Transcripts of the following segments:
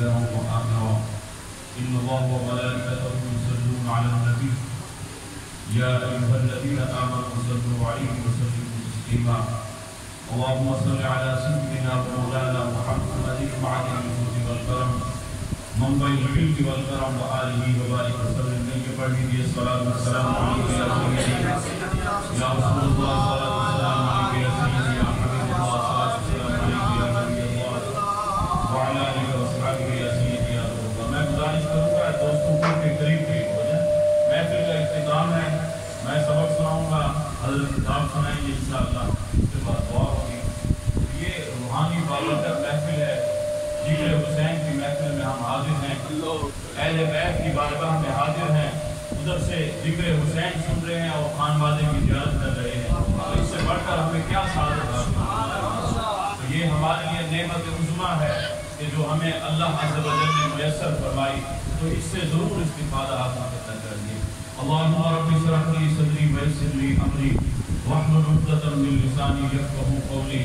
مبدعا وآخرا إن الله وملائكته يصلون على النبي. يا أيها الذين آمنوا صلوا عليه وسلموا تسليما. اللهم صل على سيدنا ومولانا محمد وعلى الجود والكرم. منبع العلم والكرم وآله وبارك وسلم. من يبرهدي الصلاة والسلام عليك يا سيدي يا رسول الله صلاة والسلام حضرت کتاب سنائیں گے انشاءاللہ، اس کے بعد دعا ہوگی۔ یہ روحانی بابرکت محفل ہے۔ ذکر حسین کی محفل میں ہم حاضر ہیں۔ اہل بیت کی بارگاہ میں حاضر ہیں۔ ادھر سے ذکر حسین سن رہے ہیں اور خان والے کی زیارت کر رہے ہیں۔ تو اس سے بڑھ کر ہمیں کیا سعادت حاصل تو یہ ہمارے لیے نعمت عظما ہے کہ جو ہمیں اللہ عز و جل نے میسر فرمائی۔ تو اس سے ضرور استفادہ حاصل کرنا چاہیے اللهم رب اشرح لي صدري ويسر لي امري واحلل عقدة من لساني يفقهوا قولي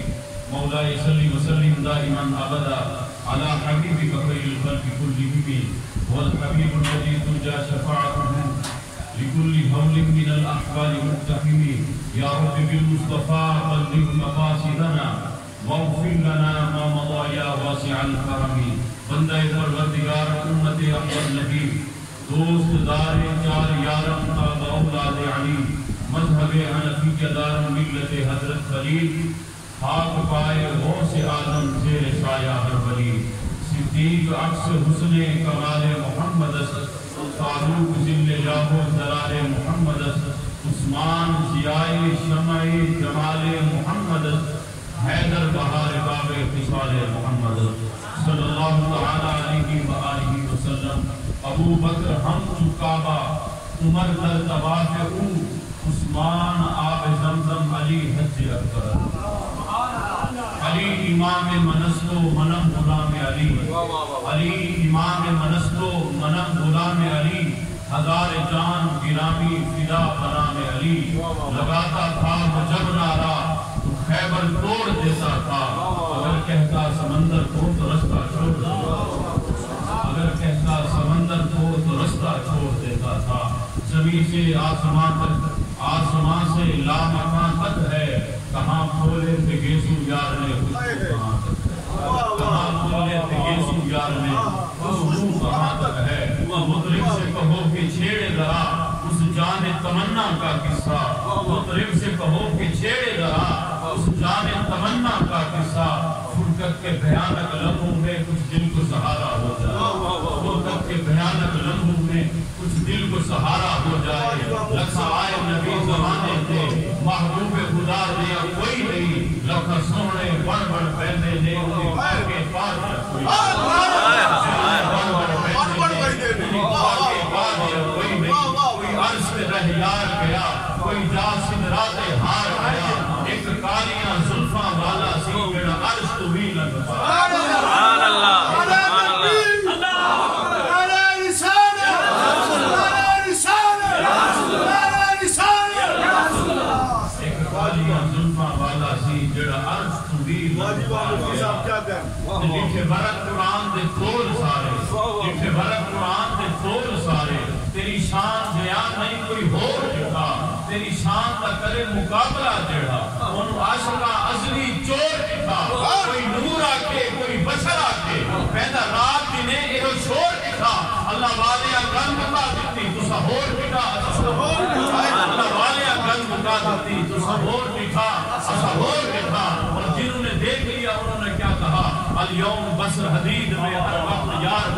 مولاي صل وسلم دائما ابدا على حبيبك خير الخلق كلهم والحبيب الذي ترجى شفاعته لكل هول من الاحوال مقتحم يا رب بالمصطفى بلغ مقاصدنا واغفر لنا ما مضى يا واسع الكرم بندہ پروردگار امت احمد نبی دوست دار چار یارم کا اولاد علی مذہب حنفی کے دار ملت حضرت خلیل خاک پائے غوث آدم زیر سایہ ہر ولی۔ صدیق عکس حسن کمال محمد فاروق ذل جاہ زلال محمد عثمان ضیاء شمع جمال محمد حیدر بہار باب خصال محمد صلی اللہ تعالی علیہ وآلہ وسلم۔ ابو بکر ہم چکابا عمر در طواف او عثمان آب زمزم علی حج اکبر۔ علی امام منسلو منم غلام علی۔ علی امام منسلو منم غلام علی۔ ہزار جان گرامی فدا بنام علی۔ لگاتا تھا مجب نارا تو خیبر توڑ دیتا تھا۔ اگر کہتا سمندر کو تو رستہ چھوڑ دیتا اگر کہتا سمندر کو تو رستہ چھوڑ دیتا تھا۔ زمین سے آسمان تک آسمان سے لا لامکان تک ہے، کہاں کھولے تھے گیسو یار نے؟ کہاں تک ہے کہاں کھولے تھے گیسو یار نے؟ اس کو کہاں تک ہے؟ وہ مطرب سے کہو کہ چھیڑے ذرا، اس جان تمنا کا قصہ۔ مطرب سے کہو کہ چھیڑے ذرا، اس جان تمنا کا قصہ۔ فرقت کے بھیانک لمحوں میں کچھ دل کو سہارا ہو جائے۔ فرقت کے بھیانک لمحوں میں سہارا ہو جائے، لکھا آئے نبی زمانے تھے محبوب خدا دیا کوئی نہیں، لکھا سونے بڑ بڑ پہنے نے انہیں پار کے پار تک کوئی نہیں عرض عرش رہ یار گیا، کوئی جا سدرات ہار گیا ایک کالیاں زلفاں والا سی میرا عرش تو بھی لگ پا سبحان اللہ سبحان اللہ ایک کالیاں زلفاں والا سی جڑا عرش تو قرآن دے کھول سارے لکھے برک قرآن دے کھول سارے، تیری شان بیان نہیں کوئی ہور جڑا تیری شان دا کرے مقابلہ جڑا انہوں عاشقہ ازلی چور دکھا، کوئی نور آکے، کوئی بشر آکے پہلا رات دینے ایہو شور دکھا، اللہ والیا گن مکا دیتی تو سہور دکھا اچھا، اللہ والیا گن مکا دیتی تو سہور دکھا اچھا، سہور دکھا اور اليوم بسر حدید میں ہر وقت یار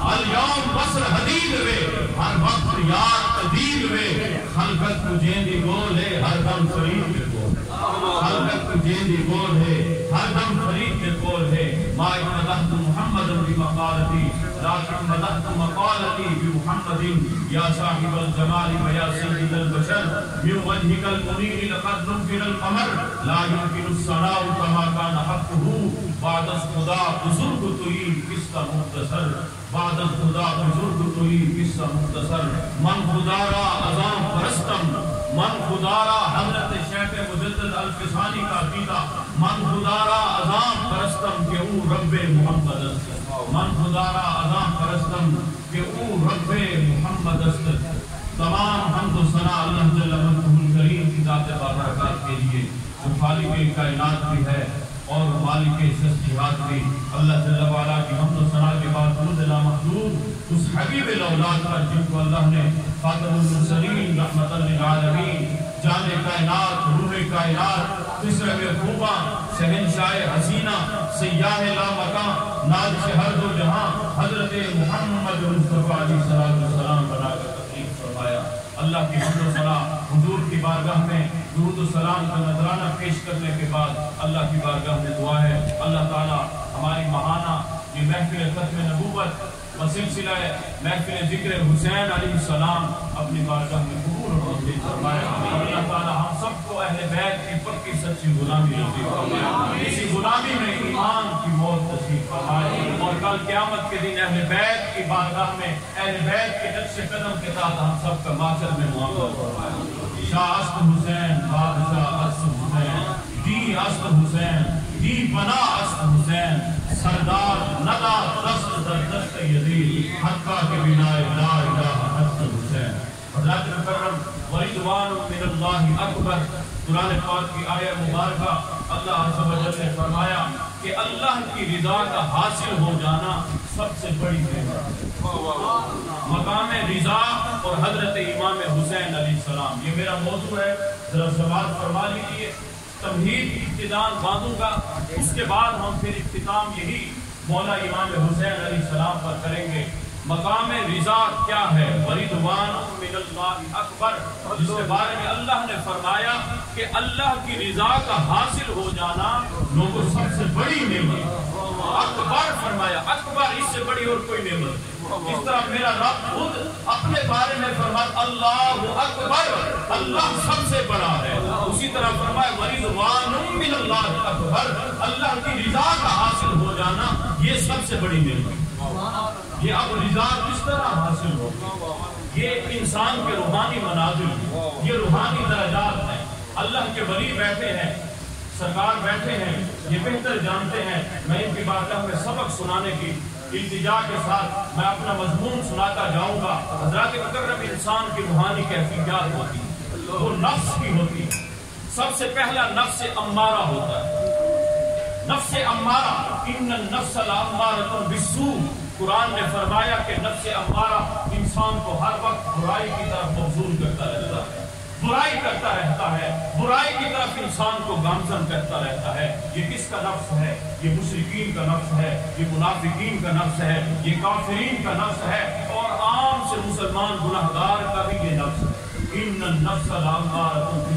اليوم بسر حدید میں ہر وقت یار قدید میں۔ خلقت کو دی گول ہے، ہر دم فرید کے گول۔ خلقت کو دی گول ہے، ہر دم فرید کے گول ہے۔ ما اتدہت محمد ربی مقالتی لكن مدحت مقالتي بمحمد يا صاحب الجمال ويا سيد البشر من وجهك المنير لقد نمكن القمر لا يمكن الصلاة كما كان حقه بعد خدا بزرگ توئی قصہ مختصر بعد خدا بزرگ توئی قصہ مختصر من خدا را اذان پرستم من خدا را حضرت شیخ مجدد الفسانی کا عقیدہ من خدا را اذان پرستم کہ او رب محمد است۔ من خدا را اذان پرستم کہ او رب محمد است۔ تمام حمد و ثنا اللہ جل مجدہ کریم کی ذات بابرکات کے لیے، جو خالق کائنات بھی ہے اور مالک سچیات بھی۔ اللہ جل وعلا کی حمد و ثنا کے بعد درود لا مخلوق اس حبیب الاولاد پر جن کو اللہ نے خاتم المرسلین رحمت للعالمین جان کائنات، روح کائنات تسرہ خوبہ شہنشاہ حسینہ، سیاہ لا مکان ناد شہر دو جہاں، حضرت محمد مصطفیٰ علیہ السلام بنا کر تقریب فرمایا۔ اللہ کی حمد و ثنا حضور کی بارگاہ میں درود و سلام کا نذرانہ پیش کرنے کے بعد اللہ کی بارگاہ میں دعا ہے۔ اللہ تعالی ہماری مہانہ یہ محفل ختم نبوت و سلسلہ محفل ذکر حسین علیہ السلام اپنی بارگاہ میں قبول اور نصیب فرمائے. اللہ تعالی ہم سب کو اہل بیت کی پکی سچی غلامی نصیب فرمائے. اسی غلامی میں ایمان کی موت نصیب فرمائے. اور کل قیامت کے دن اہل بیت کی بارگاہ میں اہل بیت کے نقش قدم کے ساتھ ہم سب کا ماچر میں معاملہ فرمائے. شاہ اسد حسین، بادشاہ اسد حسین جی دی اسد حسین دی بنا اسد حسین، سردار ندا دست در دست یزید، حقا کے بنا لا الہ اسد حسین۔ حضرت مکرم وردوان من اللہ اکبر، قرآن پاک کی آیہ مبارکہ اللہ عز و جل نے فرمایا کہ اللہ کی رضا کا حاصل ہو جانا سب سے بڑی نعمت مقام رضا اور حضرت امام حسین علیہ السلام، یہ میرا موضوع ہے۔ ذرا سوال فرما لیجیے تمہید ابتدان باندھوں گا۔ اس کے بعد ہم پھر اختتام یہی مولا امام حسین علیہ السلام پر کریں گے۔ مقام رضا کیا ہے؟ وریدوان من اللہ اکبر، جس کے بارے میں اللہ نے فرمایا کہ اللہ کی رضا کا حاصل ہو جانا لوگوں سب سے بڑی نعمت اکبر فرمایا، اکبر اس سے بڑی اور کوئی نعمت نہیں۔ اس طرح میرا رب خود اپنے بارے میں فرمایا، اللہ اکبر، اللہ سب سے بڑا ہے۔ اسی طرح فرمایا وریدوان من اللہ اکبر، اللہ کی رضا کا حاصل ہو جانا یہ سب سے بڑی نعمت یہ اب رضا کس طرح حاصل ہو؟ یہ انسان کے روحانی مناظر یہ روحانی درجات ہیں۔ اللہ کے ولی بیٹھے ہیں، سرکار بیٹھے ہیں، یہ بہتر جانتے ہیں۔ میں ان کی بارگاہ میں سبق سنانے کی التجا کے ساتھ میں اپنا مضمون سناتا جاؤں گا۔ حضرات مکرم انسان کی روحانی کیفیات ہوتی ہیں۔ وہ نفس کی ہوتی ہے سب سے پہلا نفس امارہ ہوتا ہے۔ نفس امارہ، ان النفس الامارۃ بالسوء۔ قرآن نے فرمایا کہ نفس امارہ انسان کو ہر وقت برائی کی طرف مبزول کرتا رہتا ہے۔ برائی کرتا رہتا ہے۔ برائی کی طرف انسان کو گامزن کرتا رہتا ہے۔ یہ کس کا نفس ہے؟ یہ مشرقین کا نفس ہے۔ یہ منافقین کا نفس ہے۔ یہ کافرین کا نفس ہے۔ اور عام سے مسلمان گناہگار کا بھی یہ نفس ہے۔ ان النفس الامارۃ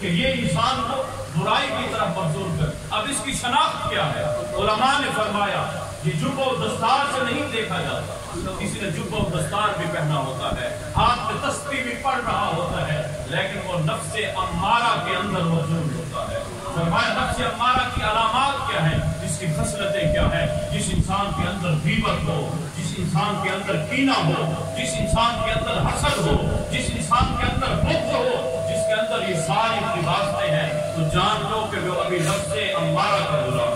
کہ یہ انسان کو برائی کی طرف مبزول کر اب اس کی شناخت کیا ہے؟ علماء نے فرمایا یہ جب و دستار سے نہیں دیکھا جاتا کسی نے جب و دستار بھی پہنا ہوتا ہے، ہاتھ میں تسبیح بھی پڑھ رہا ہوتا ہے، لیکن وہ نفس امارہ کے اندر موجود ہوتا ہے۔ فرمایا، نفس امارہ کی علامات کیا ہیں؟ جس کی خصلتیں کیا ہیں؟ جس انسان کے اندر غیبت ہو، جس انسان کے اندر کینہ ہو، جس انسان کے اندر حسد ہو، جس انسان کے اندر بغض ہو، جس کے اندر یہ ساری لباستیں ہیں، تو جان لو کہ وہ ابھی نفس امارہ کا غلام ہے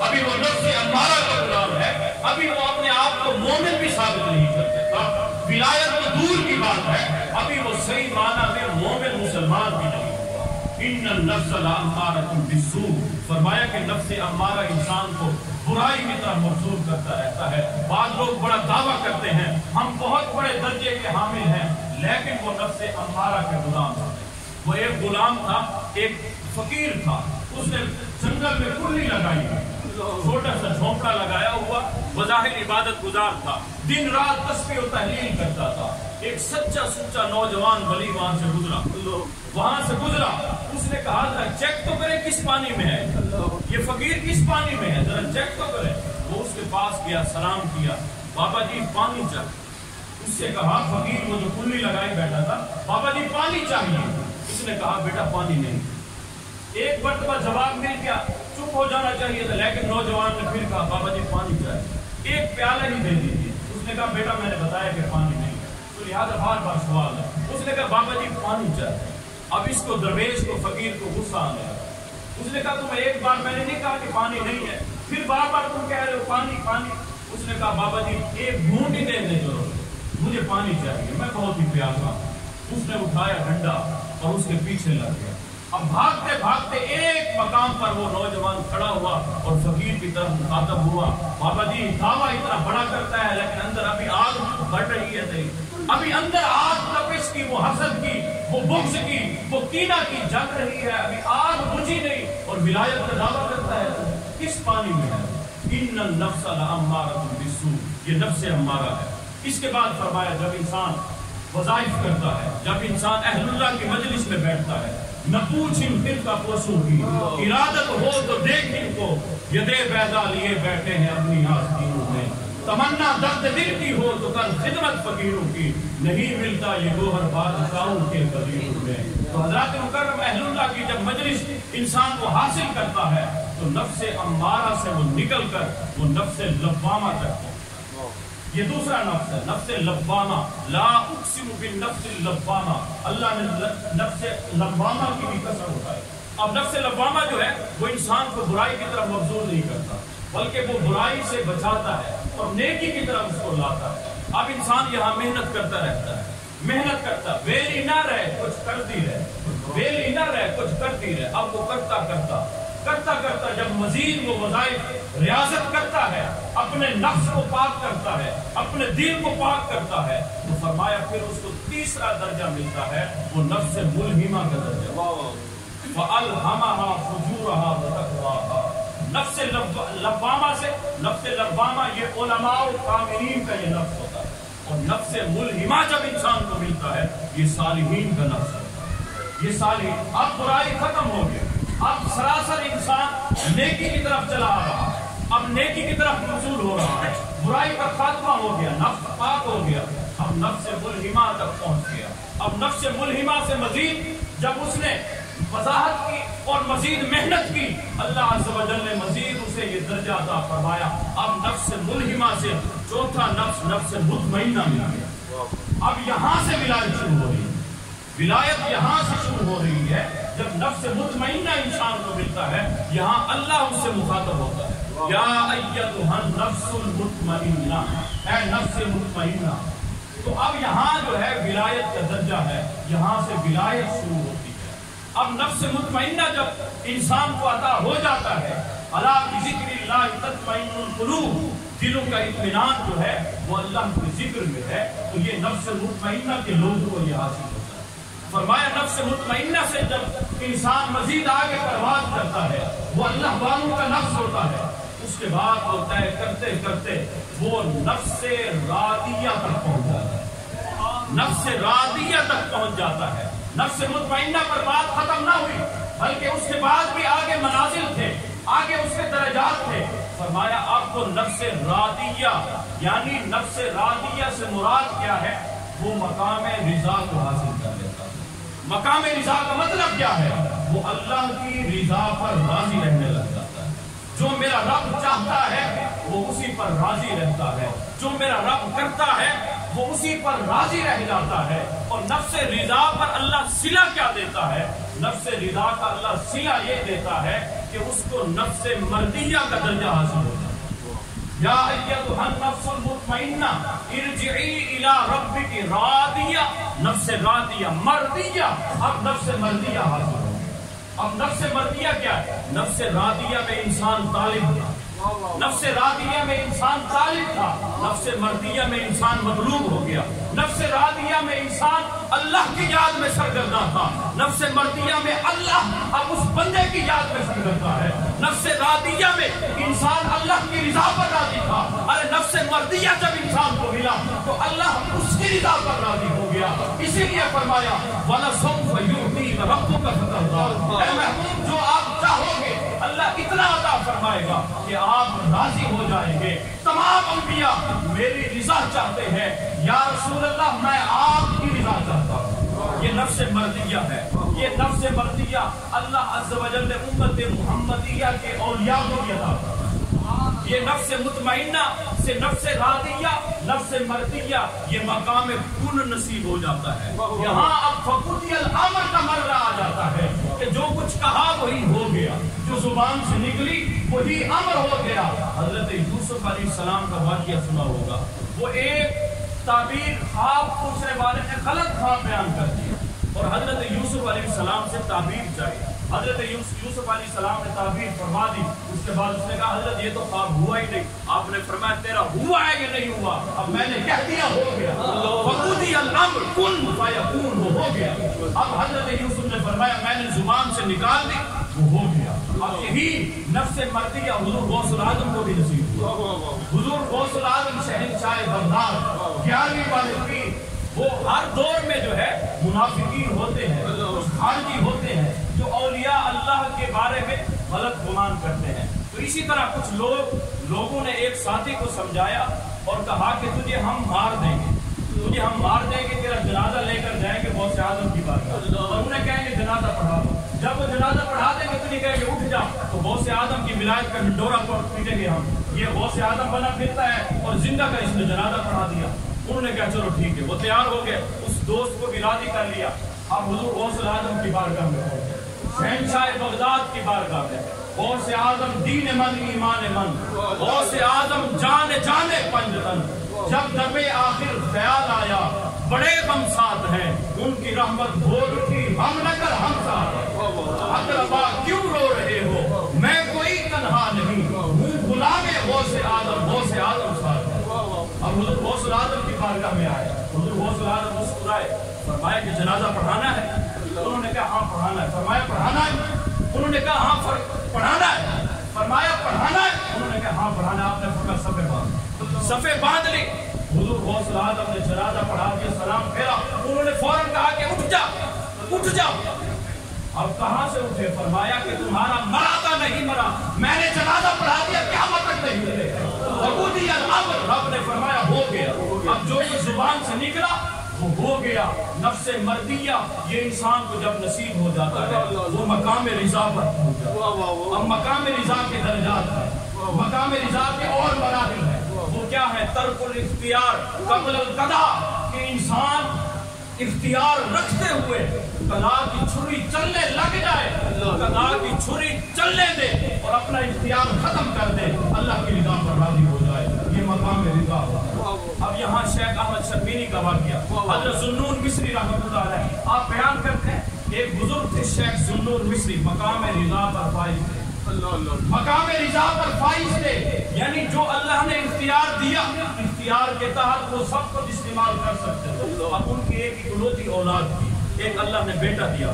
ابھی وہ نفس امارہ کا غلام ہے۔ ابھی وہ اپنے آپ کو مومن بھی ثابت نہیں کر سکتا۔ ولایت تو دور کی بات ہے۔ ابھی وہ صحیح معنی میں مومن مسلمان بھی نہیں ہوا۔ ان النفس الامارۃ بالسوء۔ فرمایا کہ نفس امارہ انسان کو برائی کی طرف مبزول کرتا رہتا ہے۔ بعض لوگ بڑا دعویٰ کرتے ہیں۔ ہم بہت بڑے درجے کے حامل ہیں، لیکن وہ نفس امارہ کے غلام تھا۔ وہ ایک غلام تھا، ایک فقیر تھا۔ اس نے جنگل میں کلی لگائی۔ چھوٹا سا جھونپڑا لگایا ہوا، بظاہر عبادت گزار تھا۔ دن رات تسبیح و تحلیل کرتا تھا۔ ایک سچا سچا نوجوان ولی وہاں سے گزرا۔ وہاں سے گزرا۔ اس نے کہا، ذرا چیک تو کرے کس پانی میں ہے۔ یہ فقیر کس پانی میں ہے؟ ذرا چیک تو کرے وہ اس کے پاس گیا، سلام کیا۔ بابا جی پانی چاہیے۔ اس سے کہا، فقیر، وہ جو کلی لگائی بیٹھا تھا، بابا جی پانی چاہیے۔ اس نے کہا، بیٹا، پانی نہیں۔ ایک مرتبہ جواب مل گیا۔ چپ ہو جانا چاہیے تھا، لیکن نوجوان نے پھر کہا، بابا جی پانی چاہیے۔ ایک پیالہ ہی دے دیجیے اس نے کہا، بیٹا، میں نے بتایا کہ پانی نہیں تو لہٰذا بار بار سوال ہے۔ اس نے کہا، بابا جی پانی چاہیے۔ اب اس کو درویش کو فقیر کو غصہ آنے لگا اس نے کہا تم ایک بار میں نے نہیں کہا کہ پانی نہیں ہے۔ پھر بار بار تم کہہ رہے ہو، پانی پانی اس نے کہا، بابا جی ایک گھونٹ ہی دے دے جو مجھے پانی چاہیے۔ میں بہت ہی پیاسا ہوں۔ اس نے اٹھایا ڈنڈا اور اس کے پیچھے لگ گیا۔ اب بھاگتے بھاگتے ایک مقام پر وہ نوجوان کھڑا ہوا اور فقیر کی طرف مخاطب ہوا۔ بابا جی دعویٰ اتنا بڑا کرتا ہے، لیکن اندر ابھی آگ بڑھ رہی ہے تیری۔ ابھی اندر آگ تپش کی، وہ حسد کی، وہ بغض کی، وہ کینہ کی جگ رہی ہے۔ ابھی آگ بجھی نہیں اور ولایت کا دعویٰ کرتا ہے۔ کس پانی میں ہے؟ ان النفس لامارۃ بالسوء۔ یہ نفس امارہ ہے۔ اس کے بعد فرمایا، جب انسان وظائف کرتا ہے، جب انسان اہل اللہ کی مجلس میں بیٹھتا ہے نہ پوچھ ان پھر کا پرسوں کی۔ ارادت ہو تو دیکھ ان کو۔ یدے بیدا لیے بیٹھے ہیں اپنی آستینوں میں۔ تمنا درد دل کی ہو تو کل خدمت فقیروں کی۔ نہیں ملتا یہ گوہر بادشاہوں کے قدیروں میں۔ تو حضرات مکرم اہل اللہ کی جب مجلس انسان کو حاصل کرتا ہے، تو نفس امارہ سے وہ نکل کر، وہ نفس لبامہ تک۔ ہے یہ دوسرا نفس ہے، نفس لبامہ لا اقسم بالنفس اللبامہ اللہ نے نفس لبامہ کی بھی قسم اٹھائی۔ اب نفس لبامہ جو ہے، وہ انسان کو برائی کی طرف مبزور نہیں کرتا، بلکہ وہ برائی سے بچاتا ہے اور نیکی کی طرف اس کو لاتا ہے۔ اب انسان یہاں محنت کرتا رہتا ہے، محنت کرتا ویلی نہ رہے، کچھ کرتی رہے۔ ویلی نہ رہے، کچھ کرتی رہے۔ اب وہ کرتا کرتا۔ کرتا کرتا جب مزید وہ وظائف ریاضت کرتا ہے، اپنے نفس کو پاک کرتا ہے، اپنے دل کو پاک کرتا ہے، تو فرمایا پھر اس کو تیسرا درجہ ملتا ہے، وہ نفس ملہمہ کا درجہ۔ وَأَلْهَمَهَا فُجُورَهَا وَتَقْوَاهَا۔ نفس لبامہ سے، نفس لبامہ، یہ علماء و کامرین کا یہ نفس ہوتا ہے۔ اور نفس ملہمہ جب انسان کو ملتا ہے، یہ صالحین کا نفس ہوتا ہے۔ یہ صالحین، اب برائی ختم ہوگی۔ اب سراسر انسان نیکی کی طرف چلا آ رہا ہے۔ اب نیکی کی طرف مصول ہو رہا ہے۔ برائی کا خاتمہ ہو گیا، نفس پاک ہو گیا۔ اب نفس ملہمہ تک پہنچ گیا۔ اب نفس ملہمہ سے مزید جب اس نے وضاحت کی اور مزید محنت کی، اللہ عز و جل نے مزید اسے یہ درجہ عطا فرمایا۔ اب نفس ملہمہ سے چوتھا نفس نفس مطمئنہ مل گیا اب یہاں سے ولایت شروع ہو رہی ہے۔ ولایت یہاں سے شروع ہو رہی ہے۔ جب نفس مطمئنہ انسان کو ملتا ہے، یہاں اللہ اس سے مخاطب ہوتا ہے۔ یا ایتھا النفس المطمئنہ، اے نفس مطمئنہ، تو اب یہاں جو ہے ولایت کا درجہ ہے، یہاں سے ولایت شروع ہوتی ہے۔ اب نفس مطمئنہ جب انسان کو عطا ہو جاتا ہے اللہ کی ذکر اللہ تطمئن القلوب، دلوں کا اطمینان جو ہے، وہ اللہ کے ذکر میں ہے، تو یہ نفس مطمئنہ کے لوگوں کو یہ حاصل ہے فرمایا، نفس مطمئنہ سے جب انسان مزید آگے پرواز کرتا ہے، وہ اللہ والوں کا نفس ہوتا ہے۔ اس کے بعد وہ طے کرتے کرتے وہ نفس راضیہ تک پہنچ جاتا ہے۔ نفس راضیہ تک پہنچ جاتا ہے۔ نفس مطمئنہ پر بات ختم نہ ہوئی، بلکہ اس کے بعد بھی آگے منازل تھے، آگے اس کے درجات تھے۔ فرمایا آپ کو نفس راضیہ یعنی نفس راضیہ سے مراد کیا ہے؟ وہ مقام رضا کو حاصل کر لیتا ہے۔ مقام رضا کا مطلب کیا ہے؟ وہ اللہ کی رضا پر راضی رہنے لگ جاتا ہے۔ جو میرا رب چاہتا ہے، وہ اسی پر راضی رہتا ہے۔ جو میرا رب کرتا ہے، وہ اسی پر راضی رہ جاتا ہے۔ اور نفس رضا پر اللہ سلا کیا دیتا ہے؟ نفس رضا کا اللہ سلا یہ دیتا ہے کہ اس کو نفس مردیہ کا درجہ حاصل ہوتا ہے یا ایتها النفس المطمئنہ ارجعی الى ربک راضیہ نفس راضیہ مرضیہ اب نفس مرضیہ حاصل ہو۔ اب نفس مرضیہ کیا ہے؟ نفس راضیہ میں انسان طالب تھا نفس راضیہ میں انسان طالب تھا، نفس مردیہ میں انسان مغلوب ہو گیا۔ نفس راضیہ میں انسان اللہ کی یاد میں سرگردہ تھا۔ نفس مردیہ میں اللہ اب اس بندے کی یاد میں سرگردہ ہے۔ نفس راضیہ میں انسان اللہ کی رضا پر راضی تھا۔ ارے نفس مردیہ جب انسان کو ملا تو اللہ اس کی رضا پر راضی ہو گیا۔ اسی لیے فرمایا وَلَسَوْفَ يُعْتِيكَ رَبُّكَ فَتَرْضَىٰ۔ اے محبوب، جو آپ چاہو گے اتنا عطا فرمائے گا کہ آپ راضی ہو جائیں گے۔ تمام انبیاء میری رضا چاہتے ہیں۔ یا رسول اللہ، میں آپ کی رضا چاہتا ہوں۔ یہ نفس مردیہ ہے۔ یہ نفس مردیہ اللہ عز و جل نے امت محمدیہ کے اولیاء کو بھی عطا کرا یہ نفس مطمئنہ، سے نفس راضیہ، نفس مردیہ، یہ مقام کن نصیب ہو جاتا ہے۔ یہاں اب فقودی الامر کا مرہ آ جاتا ہے کہ جو کچھ کہا وہی ہو گیا، جو زبان سے نکلی وہی امر ہو گیا۔ حضرت یوسف علیہ السلام کا واقعہ سنا ہوگا۔ وہ ایک تعبیر خواب پوچھنے والے نے غلط خواب بیان کر دیا اور حضرت یوسف علیہ السلام سے تعبیر چاہیے۔ حضرت یوسف علیہ السلام نے تعبیر فرما دی۔ اس کے بعد اس نے کہا حضرت یہ تو خواب ہوا ہی نہیں۔ آپ نے فرمایا تیرا ہوا ہے کہ نہیں ہوا۔ اب میں نے کہہ دیا ہو گیا۔ فقودی الامر کن فیکون وہ ہو گیا۔ اب حضرت یوسف نے فرمایا میں نے زبان سے نکال دی وہ ہو گیا۔ اب یہی نفس مردی یا حضور غوث العظم کو بھی نصیب ہوا۔ حضور غوث العظم شہنشاہ بغداد گیارہویں والے پیر وہ ہر دور میں جو ہے منافقین ہوتے ہیں خارجی ہوتے ہیں۔ جو اولیاء اللہ کے بارے میں غلط گمان کرتے ہیں۔ تو اسی طرح کچھ لوگ، لوگوں نے ایک ساتھی کو سمجھایا اور کہا کہ تجھے ہم مار دیں گے۔ تجھے ہم مار دیں گے، تیرا جنازہ لے کر جائیں گے بہت سے آدم کی بات اور انہیں کہیں گے، جنازہ پڑھا دو۔ جب وہ جنازہ پڑھا دیں گے، تجھے کہیں گے، اٹھ جا۔ تو بہت سے آدم کی ولایت کا ڈورا پیٹیں گے ہم۔ یہ بہت سے آدم بنا پھرتا ہے اور زندہ کا اس نے جنازہ پڑھا دیا۔ انہوں نے کہا، چلو ٹھیک ہے۔ وہ تیار ہو گئے۔ اس دوست کو بھی راضی کر لیا۔ اب حضور غوث العظم کی بارگاہ میں پہنچ شہنشاہ بغداد کی بارگاہ میں۔ غوث اعظم دین من ایمان من غوث اعظم جان جانے پنجتن جب دب آخر خیال آیا، بڑے غم ساتھ ہیں۔ ان کی رحمت بھول اٹھی ہم نہ کر ہم ساتھ۔ اقربا کیوں رو رہے ہو؟ میں کوئی تنہا نہیں۔ ہوں غلام غوث اعظم غوث اعظم ساتھ۔ اب حضور غوث العظم کی بارگاہ میں آئے۔ حضور غوث العظم مسکرائے۔ فرمایا کہ جنازہ پڑھانا ہے۔ انہوں نے کہا ہاں پڑھانا ہے، فرمایا پڑھانا ہے؟ انہوں نے کہا ہاں پڑھانا ہے؟ فرمایا پڑھانا ہے؟ انہوں نے کہا ہاں پڑھانا ہے، آپ نے فرمایا صفے باندھ۔ صفے باندھ لی۔ حضور غوث العظم نے جنازہ پڑھا دیا سلام پھیرا۔ انہوں نے فوراً کہا کہ اٹھ جا اٹھ جا اب کہاں سے اٹھے؟ فرمایا کہ تمہارا مرا تھا، نہیں مرا۔ میں نے جنازہ پڑھا دیا کیا مطلب نہیں ملے۔ رب نے فرمایا ہو گیا۔ اب جو یہ زبان سے نکلا وہ ہو گیا نفس مردیہ یہ انسان کو جب نصیب ہو جاتا ہے وہ مقام رضا پر اب مقام رضا کے درجات ہیں۔ مقام رضا کے اور مراحل ہیں۔ وہ کیا ہے؟ ترک الاختیار قبل القضا کہ انسان اختیار رکھتے ہوئے قضا کی چھری چلنے لگ جائے قضا کی چھری چلنے دے اور اپنا اختیار ختم کر دے اللہ کی رضا پر راضی ہو جائے۔ یہ مقام رضا اب یہاں شیخ احمد شرمینی کا واقعہ۔ حضرت زنون مصری رحمۃ اللہ علیہ۔ آپ بیان کرتے ہیں ایک بزرگ تھے شیخ زنون مصری مقام رضا پر فائز تھے۔ مقام رضا پر فائز تھے۔ یعنی جو اللہ نے اختیار دیا اختیار کے تحت وہ سب کچھ استعمال کر سکتے تھے۔ اب ان کی ایک اکلوتی اولاد تھی۔ ایک اللہ نے بیٹا دیا۔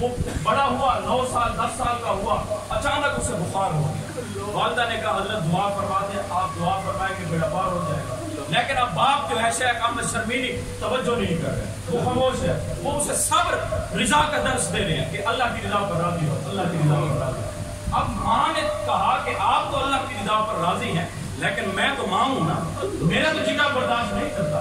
وہ بڑا ہوا نو سال دس سال کا ہوا۔ اچانک اسے بخار ہو گیا۔ والدہ نے کہا حضرت دعا فرما دیں آپ دعا فرمائیں کہ بیٹا بار ہو جائے گا۔ لیکن اب باپ جو ہے شیخ احمد شرمینی توجہ نہیں کر رہے وہ خاموش ہے۔ وہ اسے صبر، رضا کا درس دے رہے ہیں کہ اللہ کی رضا پر راضی ہو، اللہ کی رضا پر راضی ہو۔ اب ماں نے کہا کہ آپ تو اللہ کی رضا پر راضی ہیں، لیکن میں تو ماں ہوں نا۔ میرا تو جگہ برداشت نہیں کرتا۔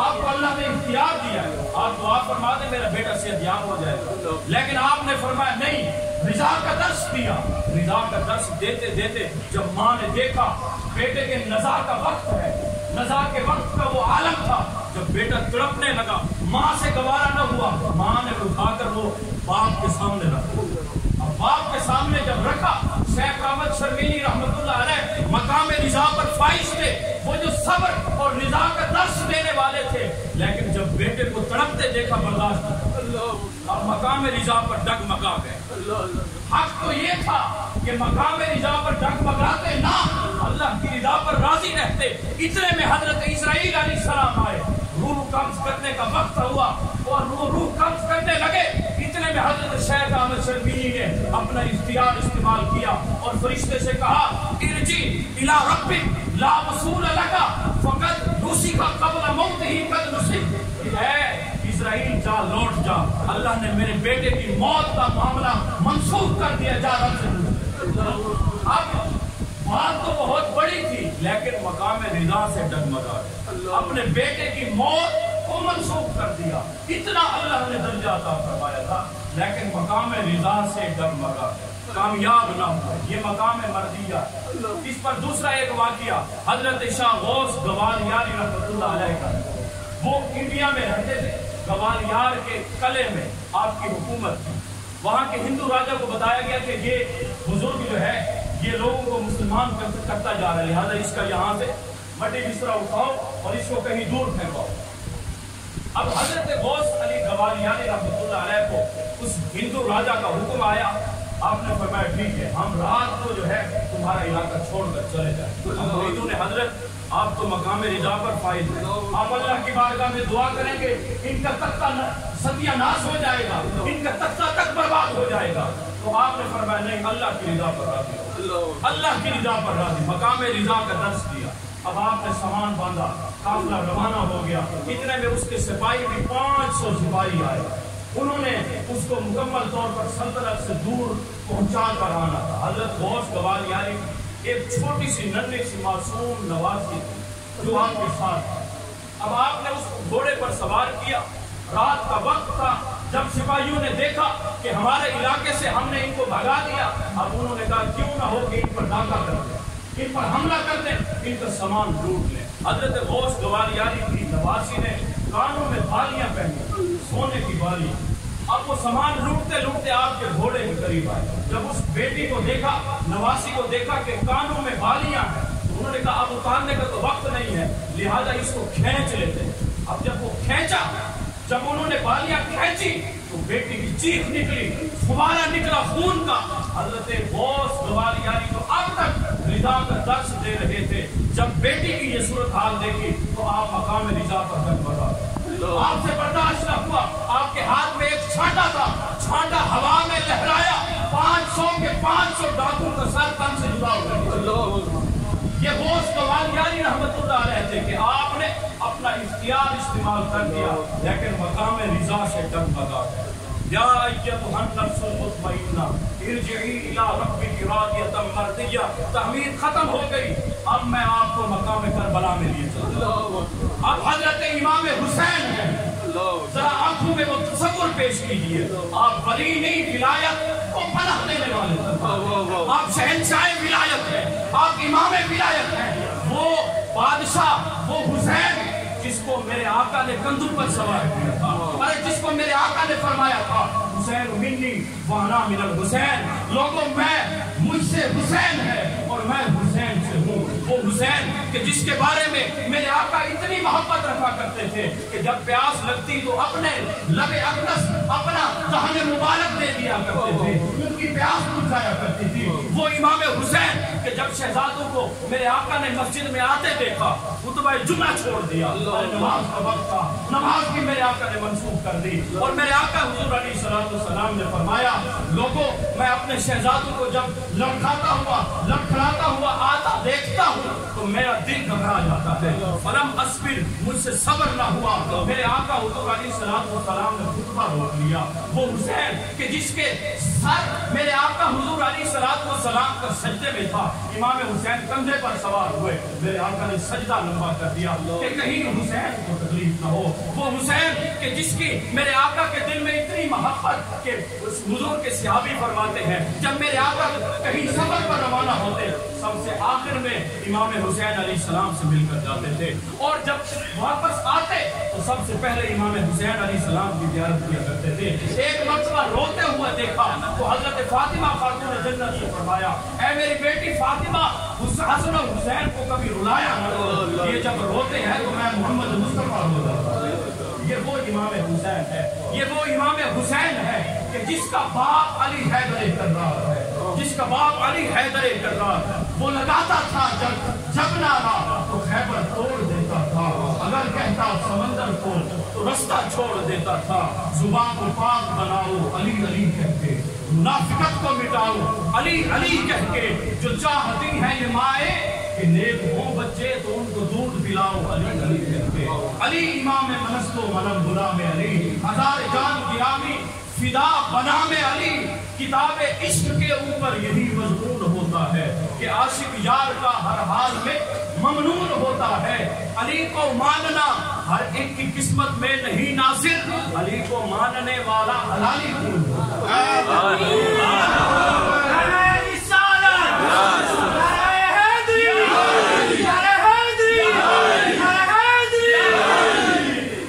آپ کو اللہ نے اختیار دیا ہے۔ آپ دعا فرما دیں، میرا بیٹا صحت یاب ہو جائے گا۔ لیکن آپ نے فرمایا نہیں، رضا کا درس دیا۔ رضا کا درس دیتے دیتے جب ماں نے دیکھا، بیٹے کے نزا کا وقت ہے۔ نزا کے وقت کا وہ عالم تھا، جب بیٹا تڑپنے لگا، ماں سے گوارا نہ ہوا، ماں نے اٹھا کر وہ باپ کے سامنے رکھا۔ اب باپ کے سامنے جب رکھا، شیخ احمد شرمینی رحمت اللہ علیہ مقام رضا پر فائز تھے۔ وہ جو صبر اور رضا کا درس دینے والے تھے۔ لیکن جب بیٹے کو تڑپتے دیکھا، برداشت اب مقام رضا پر ڈگ مگا گئے حق تو یہ تھا کہ مقام رضا پر ڈگ مگاتے نہ، اللہ کی رضا پر راضی رہتے۔ اتنے میں حضرت اسرائیل علیہ السلام آئے۔ روح قبض کرنے کا وقت ہوا اور وہ روح قبض کرنے لگے۔ اتنے میں حضرت شیخ احمد شرمینی نے اپنا اختیار استعمال کیا اور فرشتے سے کہا، ارجی الى ربک، لا وصول لگا فقط دوسری کا قبل موت ہی قد نصیب۔ ہے اسرائیل، جا لوٹ جا۔ اللہ نے میرے بیٹے کی موت کا معاملہ منسوخ کر دیا جا رب سے اب بات تو بہت بڑی تھی لیکن مقام رضا سے ڈگمگا اپنے بیٹے کی موت کو منسوخ کر دیا۔ اتنا اللہ نے درجہ عطا فرمایا تھا لیکن مقام رضا سے ڈگمگا کامیاب نہ ہوئے یہ مقام مردیہ اس پر دوسرا ایک واقعہ حضرت شاہ غوث گوالیاری رحمت اللہ علیہ کا۔ وہ انڈیا میں رہتے تھے گوالیار کے قلعے میں آپ کی حکومت تھی۔ وہاں کے ہندو راجا کو بتایا گیا کہ یہ بزرگ جو ہے، یہ لوگوں کو مسلمان کرتا جا رہا ہے۔ لہٰذا اس کا یہاں سے مٹی بسترا اٹھاؤ اور اس کو کہیں دور پھینکاؤ۔ اب حضرت غوث علی گوالیانی رحمۃ اللہ علیہ کو اس ہندو راجا کا حکم آیا۔ آپ نے فرمایا، ٹھیک ہے، ہم رات کو جو ہے تمہارا علاقہ چھوڑ کر چلے جائیں۔ اب مریدوں نے حضرت آپ تو مقام رضا پر فائد ہیں۔ آپ اللہ کی بارگاہ میں دعا کریں گے، ان کا تختہ ستیہ ناش ہو جائے گا۔ ان کا تختہ تک برباد ہو جائے گا۔ تو آپ نے فرمایا، نہیں، اللہ کی رضا پر راضی اللہ کی رضا پر راضی۔ مقام رضا کا درس دیا۔ اب آپ نے سامان باندھا، قافلہ روانہ ہو گیا۔ اتنے میں اس کے سپاہی بھی پانچ سو سپاہی آئے۔ انہوں نے اس کو مکمل طور پر سلطنت سے دور پہنچا کر آنا تھا۔ حضرت غوث گوالیاری ایک چھوٹی سی ننھی سی معصوم نوازی تھی جو آپ کے ساتھ تھی اب آپ نے اس گھوڑے پر سوار کیا۔ رات کا وقت تھا۔ جب سپاہیوں نے دیکھا کہ ہمارے علاقے سے ہم نے ان کو بھگا دیا، اب انہوں نے کہا، کیوں نہ ہو کہ ان پر ڈاکہ کر دیں۔ ان پر حملہ کر دیں۔ ان کا سامان لوٹ لیں۔ حضرت غوث گوالیاری کی نواسی نے کانوں میں بالیاں پہنی، سونے کی بالیاں۔ اب وہ سامان لوٹتے لوٹتے آپ کے گھوڑے قریب آئے جب اس بیٹی کو دیکھا نواسی کو دیکھا کہ کانوں میں بالیاں ہیں انہوں نے کہا اب اتارنے کا تو وقت نہیں ہے لہذا اس کو کھینچ لیتے ہیں۔ اب جب وہ کھینچا جب انہوں نے بالیاں کھینچی تو بیٹی کی چیخ نکلی فوارہ نکلا خون کا۔ حضرت غوث گوالیاری تو اب تک رضا کا درس دے رہے تھے۔ جب بیٹی کی یہ صورتحال دیکھی تو آپ مقام رضا پر گن بڑھا آپ سے برداشت نہ ہوا۔ آپ کے ہاتھ میں ایک چھانٹا تھا چھانٹا ہوا میں لہرایا۔ پانچ سو کے پانچ سو ڈاکو کا سر تن سے جدا ہو گیا یہ غوث گوالیاری رحمت اللہ علیہ تھے کہ آپ نے اپنا اختیار استعمال کر دیا، لیکن مقام رضا سے ڈر بگا یا ایتها النفس المطمئنہ، ارجعی الى ربک راضیتا مرضیہ تحمید ختم ہو گئی۔ اب میں آپ کو مقام کربلا میں لیے چلتا اب حضرت امام حسین ہیں۔ ذرا آنکھوں میں وہ تصور پیش کیجیے۔ آپ ولی نہیں، ولایت کو پناہ دینے والے آپ شہنشاہ ولایت ہیں، آپ امام ولایت ہیں۔ وہ بادشاہ، وہ حسین جس کو میرے آقا نے کندھوں پر سوار کیا تھا ارے جس کو میرے آقا نے فرمایا تھا، حسین منی وانا من الحسین لوگوں میں، مجھ سے حسین ہے اور میں حسین وہ حسین کہ جس کے بارے میں میرے آقا اتنی محبت رکھا کرتے تھے کہ جب پیاس لگتی تو اپنے لب اقدس اپنا دہن مبارک دے دیا کرتے تھے، ان کی پیاس بجھایا کرتی تھی۔ وہ امام حسین کہ جب شہزادوں کو میرے آقا نے مسجد میں آتے دیکھا خطبہ جمعہ چھوڑ دیا۔ اور نماز کا وقت تھا۔ نماز بھی میرے آقا نے منسوخ کر دی۔ اور میرے آقا حضور علیہ والسلام نے فرمایا لوگوں میں اپنے شہزادوں کو جب لڑکھاتا ہوا لڑکھڑاتا ہوا آتا دیکھتا ہوں تو میرا دل گھبرا جاتا ہے۔ فلم اسبر مجھ سے صبر نہ ہوا۔ میرے آقا حضور علیہ الصلوۃ والسلام نے خطبہ روک لیا۔ وہ حسین کہ جس کے سر میرے آقا حضور علیہ الصلوۃ والسلام کا سجدے میں تھا، امام حسین کندھے پر سوار ہوئے۔ میرے آقا نے سجدہ لمبا کر دیا کہ کہیں حسین کو تکلیف نہ ہو۔ وہ حسین کہ جس کی میرے آقا کے دل میں اتنی محبت کہ حضور کے صحابی فرماتے ہیں، جب میرے آقا کہیں سفر پر روانہ ہوتے سب سے آخر میں امام حسین علیہ السلام سے مل کر جاتے تھے۔ اور جب واپس آتے تو سب سے پہلے امام حسین علیہ السلام کی زیارت کیا کرتے تھے۔ ایک مرتبہ روتے ہوئے دیکھا تو حضرت فاطمہ خاتون جنت سے فرمایا، اے میری بیٹی فاطمہ حسن و حسین کو کبھی رلایا نہ یہ جب روتے ہیں تو میں محمد مصطفیٰ ہو جاتا یہ وہ امام حسین ہے۔ یہ وہ امام حسین ہے کہ جس کا باپ علی حیدر کررار ہے۔ جس کا باپ علی حیدر کررار وہ لگاتا تھا جب جب نہ رہا تو خیبر توڑ دیتا تھا۔ اگر کہتا سمندر کو تو رستہ چھوڑ دیتا تھا۔ زبان کو پاک بناؤ، علی علی کہہ کے۔ منافقت کو مٹاؤ، علی علی کہہ کے۔ جو چاہتی ہیں یہ مائیں کہ نیک ہوں بچے تو ان کو دودھ پلاؤ، علی علی کہہ کے۔ علی امام منستو منم غلام علی۔ ہزار جان گرامی فدا بنام علی کتاب عشق کے اوپر یہی مضمون ہوتا ہے کہ عاشق یار کا ہر حال میں ممنون ہوتا ہے۔ علی کو ماننا ہر ایک کی قسمت میں نہیں ناصر علی کو ماننے والا حلالی کون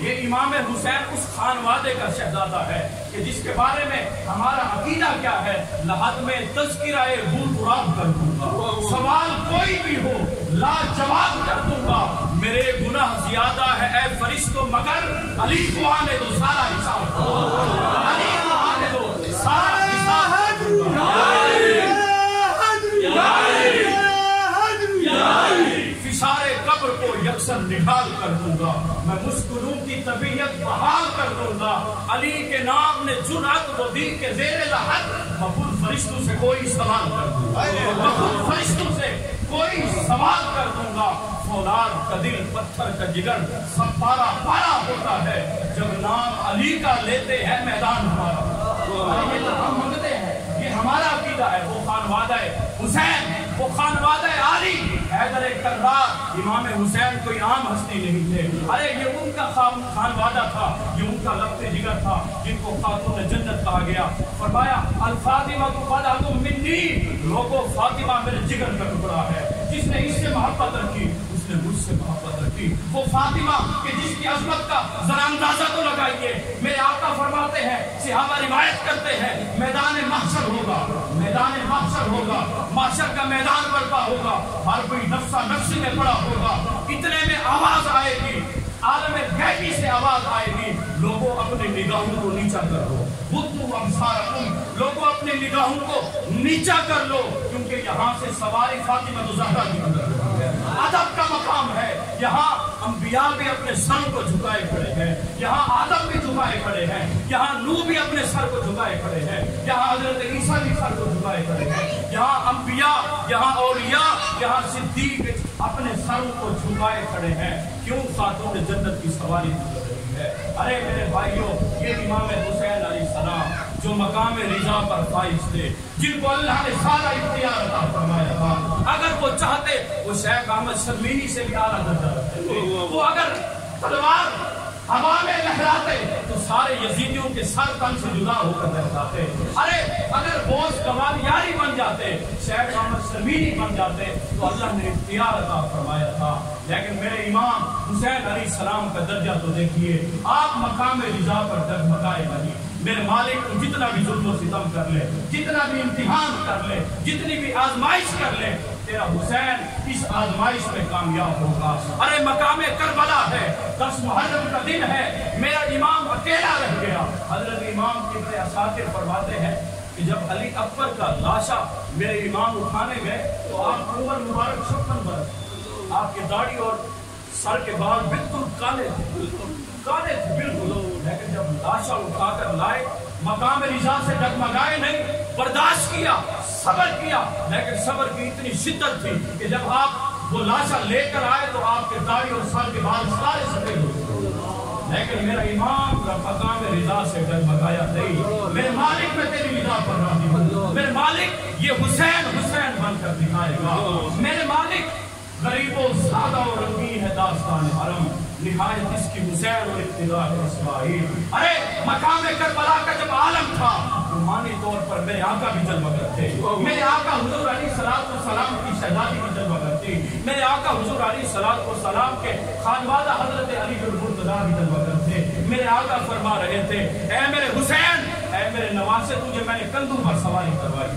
یہ امام حسین اس خانوادے کا شہزادہ ہے۔ کہ جس کے بارے میں ہمارا عقیدہ کیا ہے، لحد میں تذکرہ بھول براب کر دوں گا۔ سوال کوئی بھی ہو لا جواب کر دوں گا۔ میرے گناہ زیادہ ہے، اے فرشتو، مگر علی کو آنے دو، سارا حساب۔ علی کو آنے دو، سارا حساب۔ دوں گا فشار قبر کو یکسر نکال کر دوں گا۔ میں مسکروں کی طبیعت بحال کر دوں گا۔ علی کے نام نے جرأت وہ دی کے زیر لحد مقبول فرشتوں سے کوئی سوال کر دوں گا۔ مقبول فرشتوں سے کوئی سوال کر دوں گا۔ فولاد کا دل پتھر کا جگر سب پارا پارا ہوتا ہے۔ جب نام علی کا لیتے ہیں میدان ہمارا۔ یہ تو ہم منگتے ہیں۔ یہ ہمارا عقیدہ ہے۔ وہ خانوادہ حسین وہ خانوادہ علی حیدر کرار امام حسین کوئی عام ہستی نہیں تھے۔ ارے، یہ ان کا خانوادہ تھا، یہ ان کا لفظ جگر تھا، جن کو خاتون جنت کہا گیا۔ فرمایا، الفاطمہ تو قد تم منی۔ لوگوں، فاطمہ میرے جگر کا ٹکڑا ہے۔ جس نے اس سے محبت رکھی، اس نے مجھ سے محبت رکھی۔ وہ فاطمہ کہ جس کی عظمت کا ذرا اندازہ تو لگائیے۔ میرے آقا فرماتے ہیں صحابہ روایت کرتے ہیں، میدان محشر ہوگا۔ میدان محشر ہوگا محشر کا میدان برپا ہوگا، ہر کوئی نفسہ نفسی میں پڑا ہوگا، اتنے میں آواز آئے گی، عالم غیبی سے آواز آئے گی، لوگوں اپنے نگاہوں کو نیچا کر لو، بتو امسارکم لوگوں اپنے نگاہوں کو نیچا کر لو، کیونکہ یہاں سے سواری فاطمہ تو زہرا کی نظر رہی ادب کا مقام ہے۔ یہاں انبیاء بھی اپنے سر کو جھکائے کھڑے ہیں۔ یہاں آدم بھی جھکائے کھڑے ہیں۔ یہاں نو بھی اپنے سر کو جھکائے کھڑے ہیں۔ یہاں حضرت عیسیٰ بھی سر کو جھکائے کھڑے ہیں۔ یہاں انبیاء، یہاں اولیاء، یہاں صدیق اپنے سر کو جھکائے کھڑے ہیں۔ کیوں؟ خاتون جنت کی سواری گزر رہی ہے۔ ارے میرے بھائیوں، یہ امام حسین علیہ السلام جو مقام رضا پر فائز تھے، جن کو اللہ نے سارا اختیار عطا فرمایا تھا۔ اگر وہ چاہتے، وہ شیخ احمد شرمینی سے بھی اعلیٰ درجہ رکھتے۔ وہ اگر تلوار ہوا میں لہراتے، تو سارے یزیدیوں کے سر تن سے جدا ہو کر رہ جاتے ارے، اگر بوس کمال یاری بن جاتے، شیخ احمد شرمینی بن جاتے، تو اللہ نے اختیار عطا فرمایا تھا۔ لیکن میرے امام حسین علیہ السلام کا درجہ تو دیکھیے، آپ مقام رضا پر ڈگمگائے نہیں۔ میرے مالک کو جتنا بھی ظلم و ستم کر لے، جتنا بھی امتحان کر لے، جتنی بھی آزمائش کر لے، تیرا حسین اس آزمائش میں کامیاب ہوگا۔ ارے مقام کربلا ہے، دس محرم کا دن ہے، میرا امام اکیلا رہ گیا۔ حضرت امام کے بڑے اساتر فرماتے ہیں کہ جب علی اکبر کا لاشا میرے امام اٹھانے گئے، تو آپ عمر مبارک چھپن پر آپ کی داڑھی اور سر کے بال بالکل کالے تھے، بالکل کالے تھے، بالکل۔ لیکن جب لاشا اٹھا کر لائے، مقام رضا سے ڈگمگائے نہیں، برداشت کیا، صبر کیا، لیکن صبر کی اتنی شدت تھی کہ جب آپ وہ لاشا لے کر آئے تو آپ کے داڑھی اور سر کے بال سارے سفید ہو لیکن میرا امام کا مقام رضا سے ڈگمگایا نہیں۔ میرے مالک میں تیری رضا پر راضی ہوں۔ میرے مالک یہ حسین حسین بن کر دکھائے گا۔ میرے مالک غریب و سادہ و رنگین ہے داستان حرم۔ نہایت اس کی حسین اور ابتدا اسماعیل۔ ارے، مقام کربلا کا جب عالم تھا رومانی طور پر میرے آقا بھی جلوہ تھے میرے آقا حضور علی صلاۃ سلام کی شہزادی بھی جلوہ تھی میرے آقا حضور علی صلاۃ سلام کے خانوادہ حضرت علی المرتضی بھی جلوہ تھے میرے آقا فرما رہے تھے، اے میرے حسین اے میرے نواز سے تجھے میں نے کندھوں پر سواری کروائی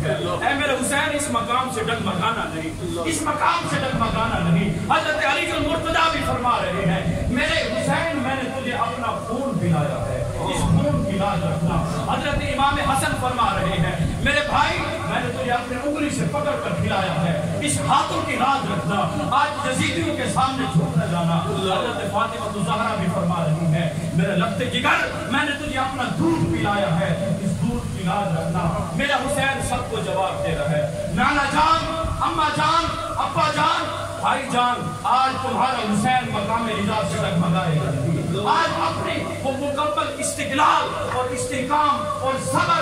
اے میرے حسین اس مقام سے ڈگمگانا نہیں۔ اس مقام سے ڈگمگانا نہیں۔ حضرت علی جو مرتضی بھی فرما رہے ہیں میرے حسین میں نے تجھے اپنا خون پلایا ہے۔ اس خون کی لاج رکھنا۔ حضرت امام حسن فرما رہے ہیں میرے بھائی میں نے تجھے اپنے انگلی سے پکڑ کر کھلایا ہے۔ اس ہاتھوں کی لاج رکھنا آج جزیدیوں کے سامنے جھوٹ نہ جانا حضرت فاطمہ زہرا بھی فرما رہی ہے میرے لگتے جگر میں نے تجھے اپنا دودھ پلایا ہے۔ اس دودھ کی لاج رکھنا میرا حسین سب کو جواب دے رہا ہے۔ نانا جان اما جان ابا جان بھائی جان آج تمہارا حسین مقام رضا سے ڈگمگائے گا۔ آج اپنی وہ مکمل استقلال اور استحکام اور صبر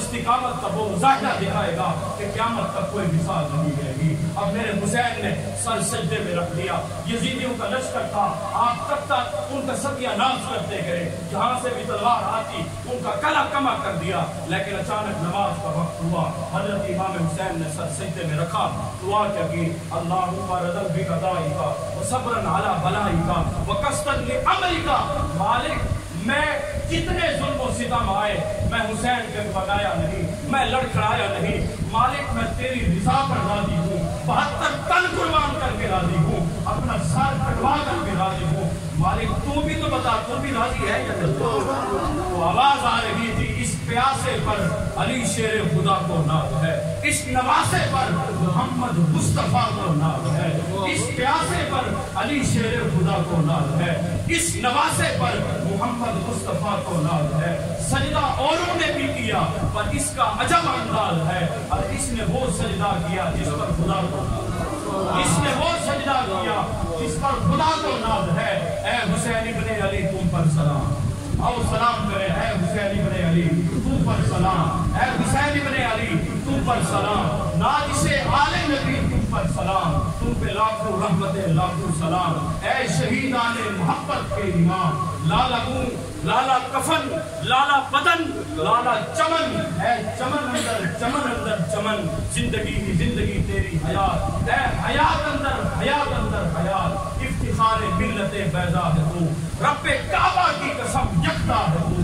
استقامت کا وہ مظاہرہ دکھائے گا کہ قیامت تک کوئی مثال نہیں رہے گی۔ اب میرے حسین نے سر سجدے میں رکھ دیا۔ یزیدیوں کا لشکر تھا۔ آپ تب تک ان کا ستیہ ناز کرتے گئے۔ جہاں سے بھی تلوار آتی، ان کا کلا کما کر دیا۔ لیکن اچانک نماز کا وقت ہوا۔ حضرت امام حسین نے سر سجدے میں رکھا۔ دعا کیا کہ اللہم رضل بھی قضائی کا وصبرن علی بلائی کا وقستن لی عملی کا مالک، میں کتنے ظلم و ستم آئے؟ میں حسین کے بگایا نہیں، میں لڑکڑایا نہیں، مالک میں تیری رضا پر راضی ہوں، بہتر تن قربان کر کے راضی ہوں، اپنا سر کٹوا کر کے راضی ہوں۔ مالک، تو بھی تو بتا، تو بھی راضی ہے یا تو آواز آ رہی تھی، اس پیاسے پر علی شیر خدا کو ناز ہے۔ اس نواسے پر محمد مصطفیٰ کو ناز ہے۔ اس پیاسے پر علی شیر خدا کو ناز ہے۔ اس نواسے پر محمد مصطفیٰ کو ناز ہے۔ سجدہ اوروں نے بھی کیا، پر اس کا عجب انداز ہے۔ اور اس نے وہ سجدہ کیا جس پر خدا کو ناز ہے۔ اس نے وہ سجدہ کیا جس پر خدا کو ناز ہے۔ اے حسین ابن علی، تم پر سلام۔ او سلام کرے اے حسین ابن علی۔ تم پر سلام۔ اے حسین ابن علی، تم پر سلام۔ ناجس آل نبی، تم پر سلام۔ تم پہ لاکھوں رحمت، لاکھوں سلام۔ اے شہیدان محبت کے امام۔ لالا گون لالا کفن، لالا بدن، لالا چمن۔ اے چمن اندر چمن اندر چمن۔ زندگی کی زندگی تیری حیات۔ اے حیات اندر حیات اندر حیات۔ افتخار ملت بیضا ہے تو رب کعبہ کی قسم یکتا ہے تو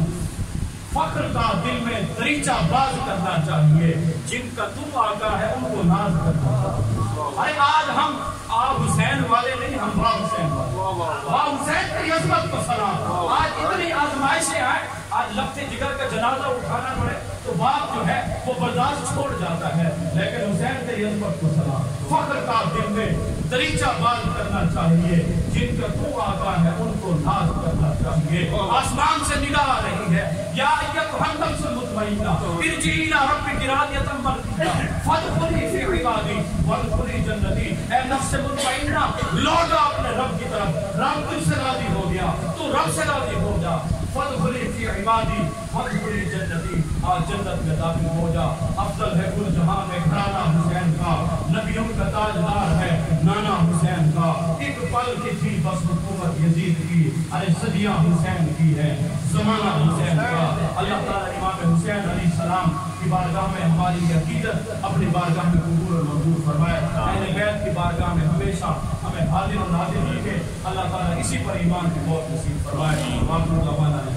فخر کا دل میں دریچہ باز کرنا چاہیے۔ جن کا تم آقا ہے ان کو ناز کرنا چاہیے۔ ارے آج ہم آپ حسین والے نہیں ہم با حسین والے۔ با حسین کی عظمت کو سلام آج اتنی آزمائشیں آئیں آج لفتے جگر کا جنازہ اٹھانا پڑے۔ تو باپ جو ہے وہ برداشت چھوڑ جاتا ہے، لیکن حسین کی عظمت کو سلام۔ فخر کا دل میں دریچہ باز کرنا چاہیے، جن کا تو آقا ہے، ان کو ناز کرنا چاہیے۔ آسمان سے نگاہ آ رہی ہے۔ یا ایت حمدم سے مطمئنہ ارجی الى رب گرادیتم مرضیہ فدخلی فی عبادی، وادخلی جنتی۔ اے نفس مطمئنہ لوٹا اپنے رب کی طرف۔ رب تجھ سے راضی ہو گیا، تو رب سے راضی ہو جا۔ فدخلی فی عبادی، وادخلی جنتی۔ آج جنت میں داخل ہو جا۔ افضل ہے کل جہاں میں گھرانا حسین کا۔ نبیوں کا تاجدار ہے نانا حسین کا۔ ایک پل کی تھی بس حکومت یزید کی۔ ارے صدیاں حسین کی ہے، زمانہ حسین کا۔ اللہ تعالیٰ امام حسین علیہ السلام کی بارگاہ میں ہماری عقیدت اپنی بارگاہ میں قبول اور منظور فرمائے۔ اہل بیت کی بارگاہ میں ہمیشہ ہمیں حاضر و ناظر رکھے اللہ تعالیٰ اسی پر ایمان کی بہت نصیب فرمائے۔ واقعہ دعوانا ہے